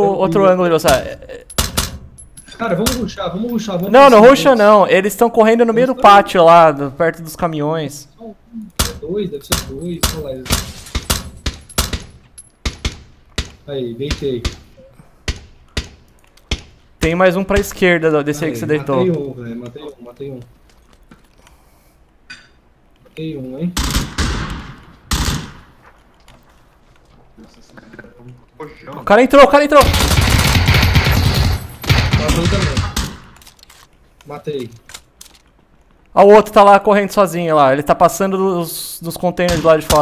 outro, outro ângulo de você. Cara, vamos ruxar, vamos ruxar. Vamos Não, não ruxa não. Eles estão correndo no meio do pátio lá, do- perto dos caminhões. São Dois, deve ser dois. Eles- Aí, deitei. Tem mais um pra esquerda desse aí que você deitou. Matei um, velho. Matei um, matei um. Matei um, hein? O cara entrou, o cara entrou. Matei também. Matei. Ó, o outro tá lá correndo sozinho lá. Ele tá passando dos, dos containers do lado de fora.